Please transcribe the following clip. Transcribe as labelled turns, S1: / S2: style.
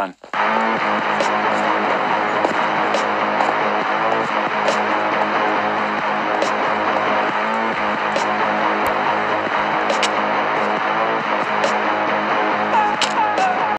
S1: run.